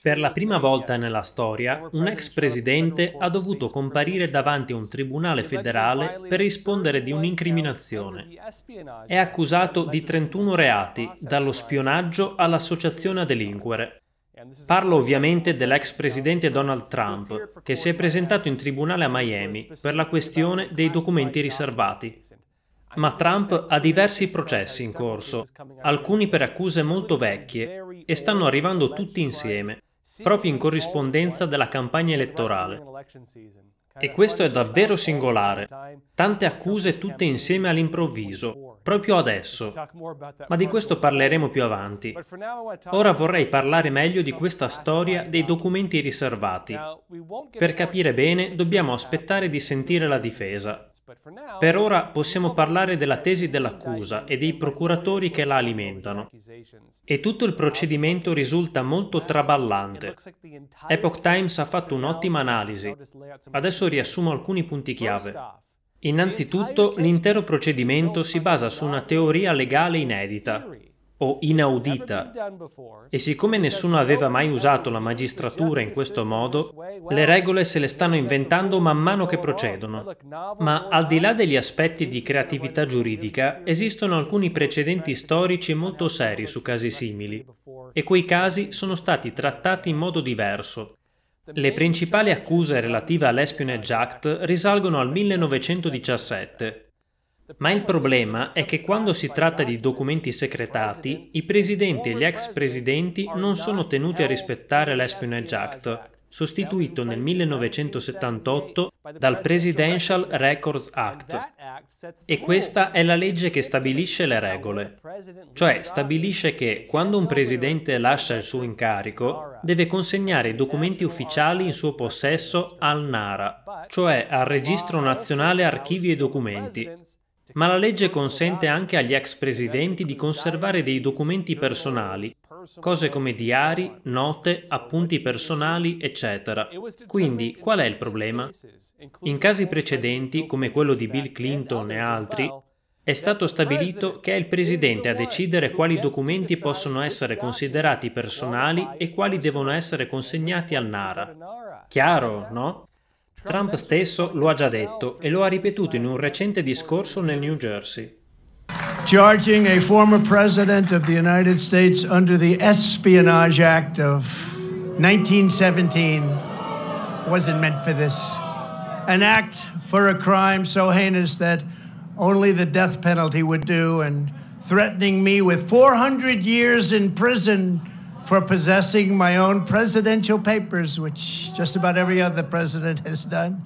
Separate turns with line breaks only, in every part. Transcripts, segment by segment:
Per la prima volta nella storia, un ex presidente ha dovuto comparire davanti a un tribunale federale per rispondere di un'incriminazione. È accusato di 31 reati, dallo spionaggio all'associazione a delinquere. Parlo ovviamente dell'ex presidente Donald Trump, che si è presentato in tribunale a Miami per la questione dei documenti riservati. Ma Trump ha diversi processi in corso, alcuni per accuse molto vecchie, e stanno arrivando tutti insieme, proprio in corrispondenza della campagna elettorale. E questo è davvero singolare. Tante accuse tutte insieme all'improvviso, proprio adesso. Ma di questo parleremo più avanti. Ora vorrei parlare meglio di questa storia dei documenti riservati. Per capire bene dobbiamo aspettare di sentire la difesa. Per ora possiamo parlare della tesi dell'accusa e dei procuratori che la alimentano. E tutto il procedimento risulta molto traballante. Epoch Times ha fatto un'ottima analisi. Adesso riassumo alcuni punti chiave. Innanzitutto, l'intero procedimento si basa su una teoria legale inedita o inaudita. E siccome nessuno aveva mai usato la magistratura in questo modo, le regole se le stanno inventando man mano che procedono. Ma al di là degli aspetti di creatività giuridica, esistono alcuni precedenti storici molto seri su casi simili, e quei casi sono stati trattati in modo diverso. Le principali accuse relative all'Espionage Act risalgono al 1917, ma il problema è che quando si tratta di documenti segretati, i presidenti e gli ex presidenti non sono tenuti a rispettare l'Espionage Act, sostituito nel 1978 dal Presidential Records Act. E questa è la legge che stabilisce le regole. Cioè stabilisce che quando un presidente lascia il suo incarico, deve consegnare i documenti ufficiali in suo possesso al NARA, cioè al Registro Nazionale Archivi e Documenti, ma la legge consente anche agli ex presidenti di conservare dei documenti personali, cose come diari, note, appunti personali, eccetera. Quindi, qual è il problema? In casi precedenti, come quello di Bill Clinton e altri, è stato stabilito che è il presidente a decidere quali documenti possono essere considerati personali e quali devono essere consegnati al NARA. Chiaro, no? Trump stesso lo ha già detto e lo ha ripetuto in un recente discorso nel New Jersey.
Charging a former president of the United States under the Espionage Act of 1917 wasn't meant for this. An act for a crime so heinous that only the death penalty would do, and threatening me with 400 years in prison for possessing my own presidential papers, which just about every other president has done,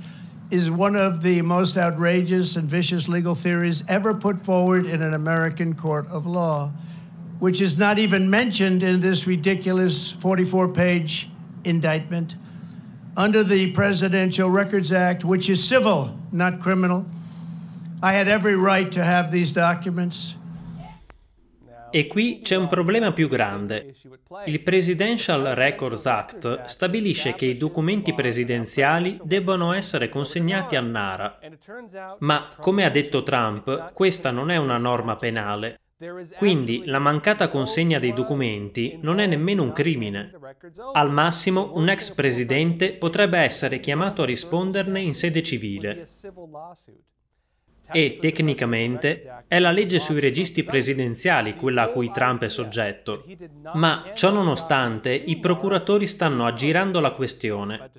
is one of the most outrageous and vicious legal theories ever put forward in an American court of law, which is not even mentioned in this ridiculous 44 page indictment. Under the Presidential Records Act, which is civil, not criminal, I had every right to have these documents.
E qui c'è un problema più grande. Il Presidential Records Act stabilisce che i documenti presidenziali debbano essere consegnati al NARA. Ma, come ha detto Trump, questa non è una norma penale. Quindi la mancata consegna dei documenti non è nemmeno un crimine. Al massimo un ex presidente potrebbe essere chiamato a risponderne in sede civile e, tecnicamente, è la legge sui registri presidenziali quella a cui Trump è soggetto. Ma, ciò nonostante, i procuratori stanno aggirando la questione.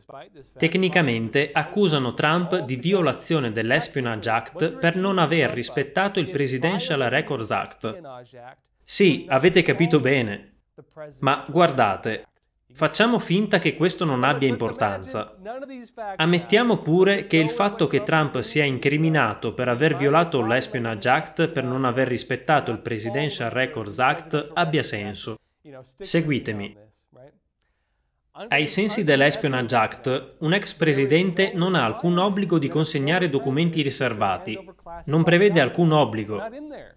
Tecnicamente accusano Trump di violazione dell'Espionage Act per non aver rispettato il Presidential Records Act. Sì, avete capito bene. Ma guardate, Facciamo finta che questo non abbia importanza. Ammettiamo pure che il fatto che Trump sia incriminato per aver violato l'Espionage Act per non aver rispettato il Presidential Records Act abbia senso. Seguitemi. Ai sensi dell'Espionage Act, un ex presidente non ha alcun obbligo di consegnare documenti riservati, non prevede alcun obbligo,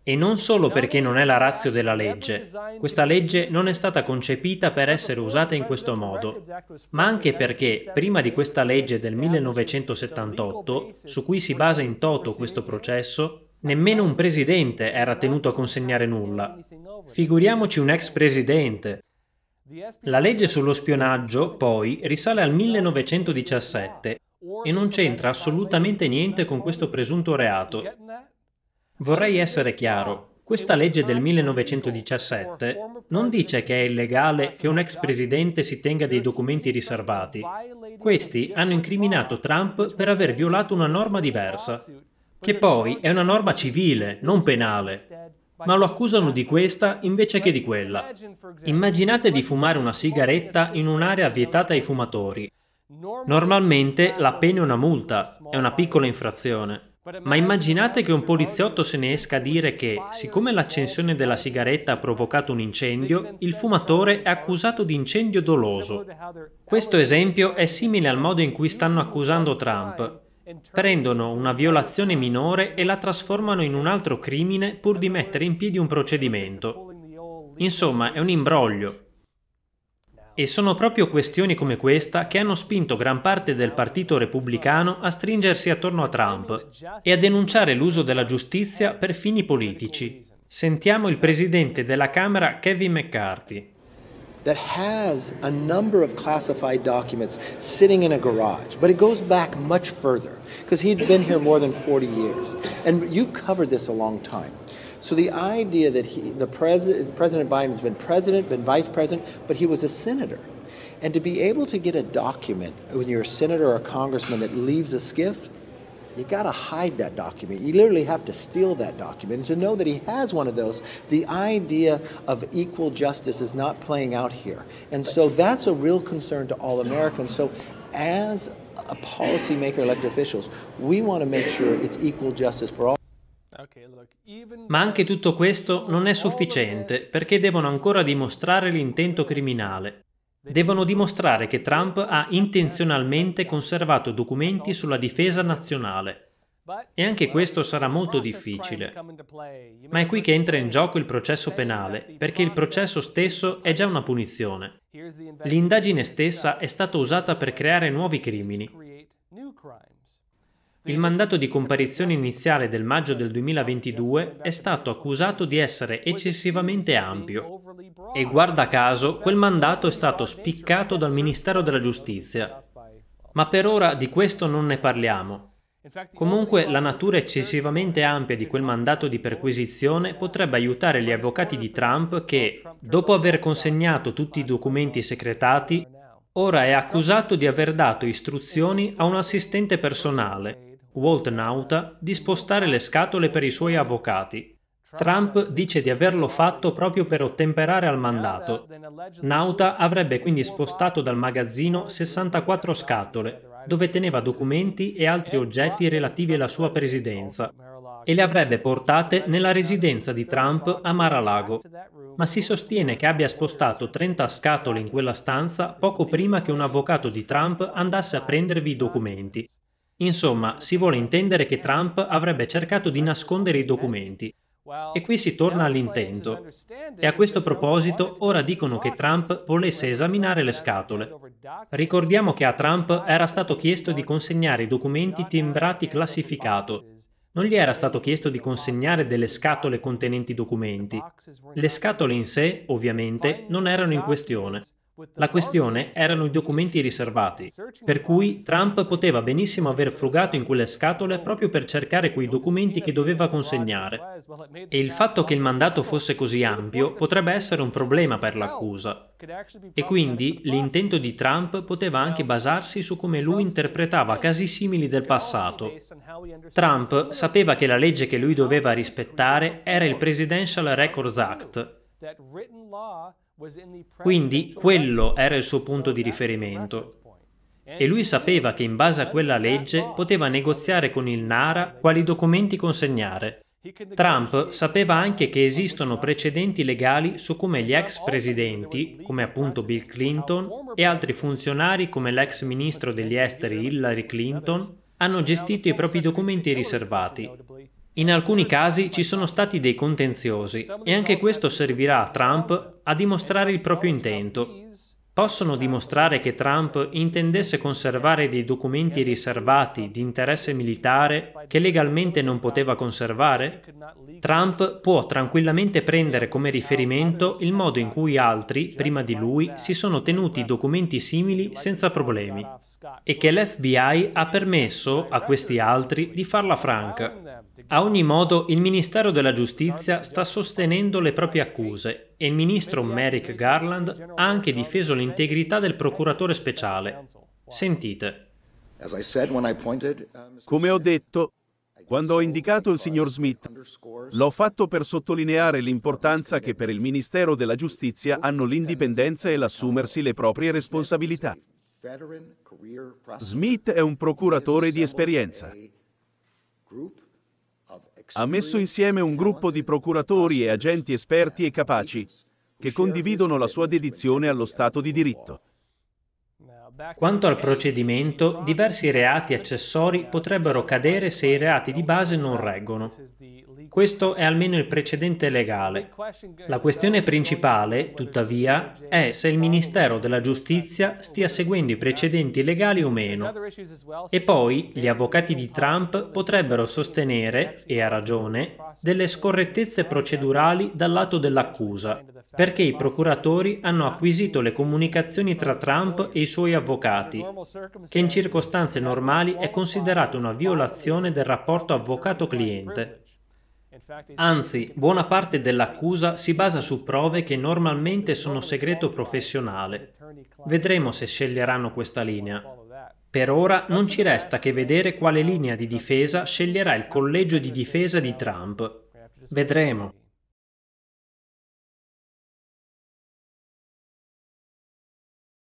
e non solo perché non è la razio della legge, questa legge non è stata concepita per essere usata in questo modo, ma anche perché prima di questa legge del 1978, su cui si basa in toto questo processo, nemmeno un presidente era tenuto a consegnare nulla. Figuriamoci un ex presidente. La legge sullo spionaggio, poi, risale al 1917 e non c'entra assolutamente niente con questo presunto reato. Vorrei essere chiaro, questa legge del 1917 non dice che è illegale che un ex presidente si tenga dei documenti riservati. Questi hanno incriminato Trump per aver violato una norma diversa, che poi è una norma civile, non penale ma lo accusano di questa invece che di quella. Immaginate di fumare una sigaretta in un'area vietata ai fumatori. Normalmente la pena è una multa, è una piccola infrazione. Ma immaginate che un poliziotto se ne esca a dire che, siccome l'accensione della sigaretta ha provocato un incendio, il fumatore è accusato di incendio doloso. Questo esempio è simile al modo in cui stanno accusando Trump, prendono una violazione minore e la trasformano in un altro crimine pur di mettere in piedi un procedimento. Insomma, è un imbroglio. E sono proprio questioni come questa che hanno spinto gran parte del Partito Repubblicano a stringersi attorno a Trump e a denunciare l'uso della giustizia per fini politici. Sentiamo il presidente della Camera Kevin McCarthy.
That has a number of classified documents sitting in a garage, but it goes back much further because he'd been here more than 40 years. And you've covered this a long time. So the idea that he, the president, President Biden has been president, been vice president, but he was a senator. And to be able to get a document when you're a senator or a congressman that leaves a skiff, you got to hide that document. You literally have to steal that document. And to know that he has one of those, the idea of equal justice is not playing out here. And so that's a real concern to all Americans. So as a policymaker, elected officials, we want to make sure it's equal justice for all.
Ma anche tutto questo non è sufficiente perché devono ancora dimostrare l'intento criminale. Devono dimostrare che Trump ha intenzionalmente conservato documenti sulla difesa nazionale. E anche questo sarà molto difficile. Ma è qui che entra in gioco il processo penale, perché il processo stesso è già una punizione. L'indagine stessa è stata usata per creare nuovi crimini. Il mandato di comparizione iniziale del maggio del 2022 è stato accusato di essere eccessivamente ampio e guarda caso quel mandato è stato spiccato dal Ministero della Giustizia. Ma per ora di questo non ne parliamo. Comunque la natura eccessivamente ampia di quel mandato di perquisizione potrebbe aiutare gli avvocati di Trump che, dopo aver consegnato tutti i documenti segretati, ora è accusato di aver dato istruzioni a un assistente personale Walt Nauta di spostare le scatole per i suoi avvocati. Trump dice di averlo fatto proprio per ottemperare al mandato. Nauta avrebbe quindi spostato dal magazzino 64 scatole, dove teneva documenti e altri oggetti relativi alla sua presidenza, e le avrebbe portate nella residenza di Trump a Mar-a-Lago. Ma si sostiene che abbia spostato 30 scatole in quella stanza poco prima che un avvocato di Trump andasse a prendervi i documenti. Insomma, si vuole intendere che Trump avrebbe cercato di nascondere i documenti. E qui si torna all'intento. E a questo proposito, ora dicono che Trump volesse esaminare le scatole. Ricordiamo che a Trump era stato chiesto di consegnare i documenti timbrati classificato. Non gli era stato chiesto di consegnare delle scatole contenenti documenti. Le scatole in sé, ovviamente, non erano in questione. La questione erano i documenti riservati, per cui Trump poteva benissimo aver frugato in quelle scatole proprio per cercare quei documenti che doveva consegnare. E il fatto che il mandato fosse così ampio potrebbe essere un problema per l'accusa. E quindi l'intento di Trump poteva anche basarsi su come lui interpretava casi simili del passato. Trump sapeva che la legge che lui doveva rispettare era il Presidential Records Act, quindi quello era il suo punto di riferimento. E lui sapeva che in base a quella legge poteva negoziare con il Nara quali documenti consegnare. Trump sapeva anche che esistono precedenti legali su come gli ex presidenti, come appunto Bill Clinton, e altri funzionari come l'ex ministro degli esteri Hillary Clinton, hanno gestito i propri documenti riservati. In alcuni casi ci sono stati dei contenziosi e anche questo servirà a Trump a dimostrare il proprio intento. possono dimostrare che Trump intendesse conservare dei documenti riservati di interesse militare che legalmente non poteva conservare? Trump può tranquillamente prendere come riferimento il modo in cui altri, prima di lui, si sono tenuti documenti simili senza problemi e che l'FBI ha permesso a questi altri di farla franca. A ogni modo, il Ministero della Giustizia sta sostenendo le proprie accuse e il ministro Merrick Garland ha anche difeso l'integrità del procuratore speciale. Sentite.
Come ho detto, quando ho indicato il signor Smith, l'ho fatto per sottolineare l'importanza che per il Ministero della Giustizia hanno l'indipendenza e l'assumersi le proprie responsabilità. Smith è un procuratore di esperienza ha messo insieme un gruppo di procuratori e agenti esperti e capaci che condividono la sua dedizione allo Stato di diritto.
Quanto al procedimento, diversi reati accessori potrebbero cadere se i reati di base non reggono. Questo è almeno il precedente legale. La questione principale, tuttavia, è se il Ministero della Giustizia stia seguendo i precedenti legali o meno. E poi gli avvocati di Trump potrebbero sostenere, e a ragione, delle scorrettezze procedurali dal lato dell'accusa, perché i procuratori hanno acquisito le comunicazioni tra Trump e i suoi avvocati, che in circostanze normali è considerata una violazione del rapporto avvocato-cliente. Anzi, buona parte dell'accusa si basa su prove che normalmente sono segreto professionale. Vedremo se sceglieranno questa linea. Per ora non ci resta che vedere quale linea di difesa sceglierà il collegio di difesa di Trump. Vedremo.